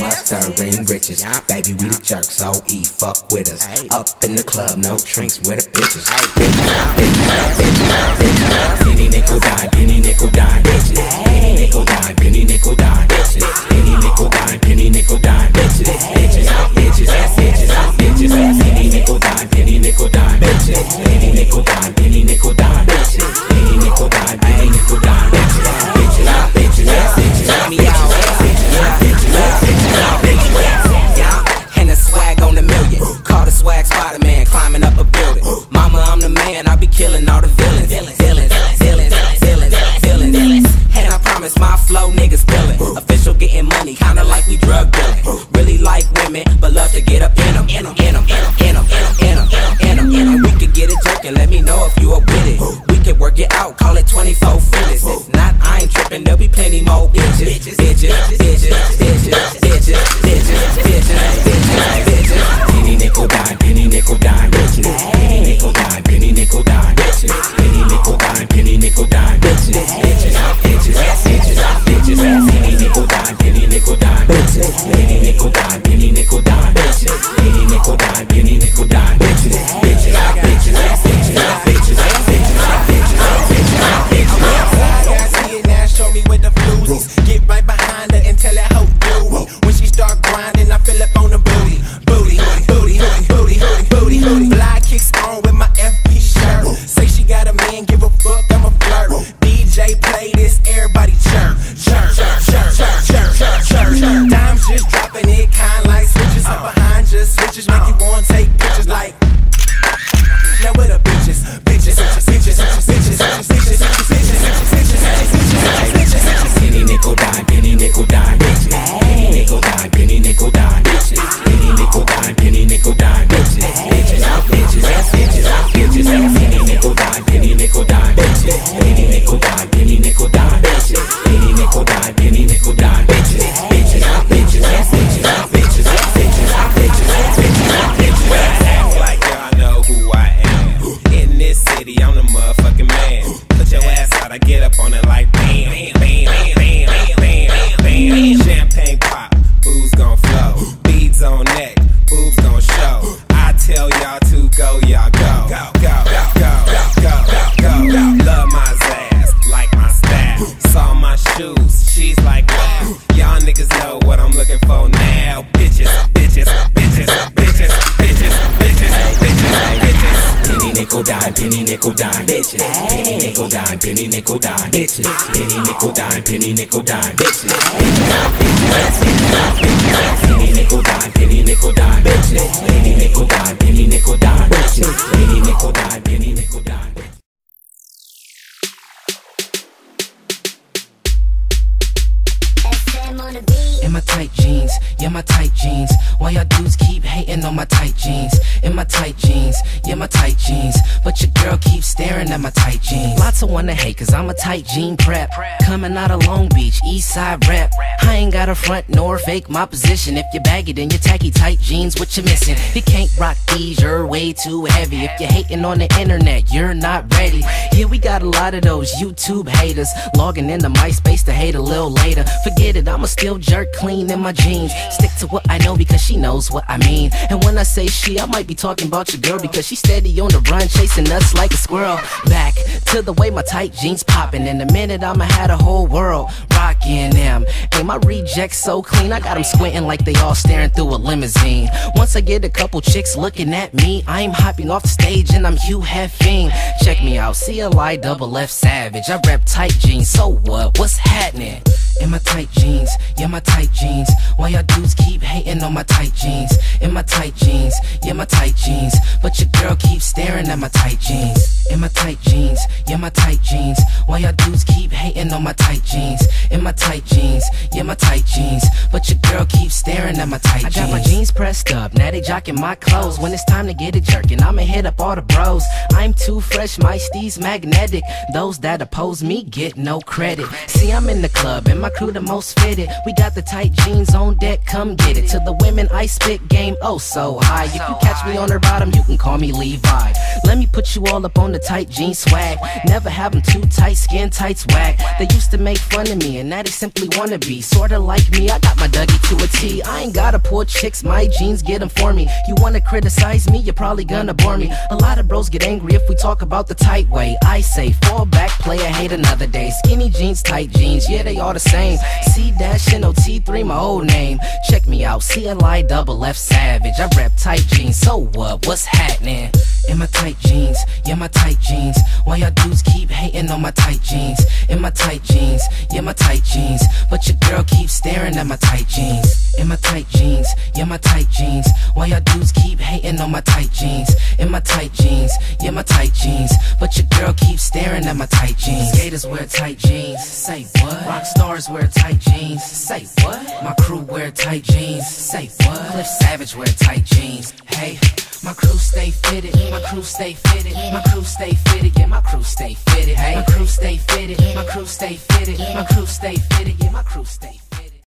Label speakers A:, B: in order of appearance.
A: mustering riches. Baby, we the jerks, so eat, fuck with us. Up in the club, no drinks with the bitches. Penny
B: my flow niggas feeling. Official getting money, kinda like we drug dealing. Really like women, but love to get up in them, in them, in them, in them, in them, in them, in them. We could get it jerking, let me know if you are with it.
C: Go, go. Go, go, go, go, go, go. Love my ass, like my. Saw my shoes, she's like, wow. Y'all niggas know what I'm looking for now. Bitches, bitches, bitches, bitches, bitches, bitches, bitches, bitches.
A: Penny nickel dime, penny nickel dime, bitches. Penny nickel dime, penny nickel dime, bitches. Penny nickel dime, penny nickel dime, bitches. Penny nickel dime, penny nickel dime, bitches. Penny nickel dime, penny nickel dime, bitches. Penny nickel dime,
D: In my tight jeans, yeah, my tight jeans. Why y'all dudes keep hating on my tight jeans? In my tight jeans, yeah, my tight jeans. But your girl keeps staring at my tight jeans. Lots of wanna hate, cause I'm a tight jean prep. Coming out of Long Beach, east side rep. I ain't got a front nor fake my position. If you baggy, then you're tacky tight jeans, what you missing? You can't rock these, you're way too heavy. If you're hating on the internet, you're not ready. Yeah, we got a lot of those YouTube haters. Logging into MySpace to hate a little later. Forget it, I'ma still jerk clean in my jeans. Stick to what I know because she knows what I mean. And when I say she, I might be talking about your girl because she's steady on the run, chasing us like a squirrel. Back to the way my tight jeans popping. In a minute, I'ma have a whole world rocking them. And my rejects so clean, I got them squinting like they all staring through a limousine. Once I get a couple chicks looking at me, I'm hopping off the stage and I'm Hugh Hefting. Check me out, CLI double F savage. I rep tight jeans, so what? What's happening? In my tight jeans, yeah, my tight jeans. Why y'all dudes keep hating on my tight jeans? In my tight jeans, yeah, my tight jeans. But your girl keeps staring at my tight jeans. In my tight jeans, yeah, my tight jeans. Why y'all dudes keep hating on my tight jeans? In my tight jeans, yeah, my tight jeans. But your girl keeps staring at my tight jeans. I got my jeans pressed up, now they jocking my clothes. When it's time to get it jerking, I'ma hit up all the bros. I'm too fresh, my steez magnetic. Those that oppose me get no credit. See, I'm in the club and my crew the most fitted. We got the tight jeans on deck, come get it. To the women I spit game oh so high. If you catch me on her bottom, you can call me Levi. Let me put you all up on the tight jeans swag. Never have them too tight, skin tights wag. They used to make fun of me, and now they simply wanna be sorta like me. I got my Dougie to a T. I ain't gotta pull chicks, my jeans get them for me. You wanna criticize me, you're probably gonna bore me. A lot of bros get angry if we talk about the tight way. I say, fall back, play a hate another day. Skinny jeans, tight jeans, yeah, they all the same. C dash N O T 3, my old name. Check me out, CLI double F Savage. I rap tight jeans, so what? What's happening? In my tight jeans, yeah, my tight jeans. Why y'all dudes keep hating on my tight jeans? In my tight jeans, yeah, my tight jeans. But your girl keeps staring at my tight jeans. In my tight jeans, yeah, my tight jeans. Why y'all dudes keep hating on my tight jeans? In my tight jeans, yeah, my tight jeans. But your girl keeps staring at my tight jeans. Skaters wear tight jeans, say what? Rock stars wear tight jeans, say what? My crew wear tight jeans, say what? Cliff Savage wear tight jeans, stay fitted, my crew stay fitted, my crew stay fitted, yeah, my crew stay fitted, hey. My crew stay fitted, my crew stay fitted, my crew stay fitted, yeah, my crew stay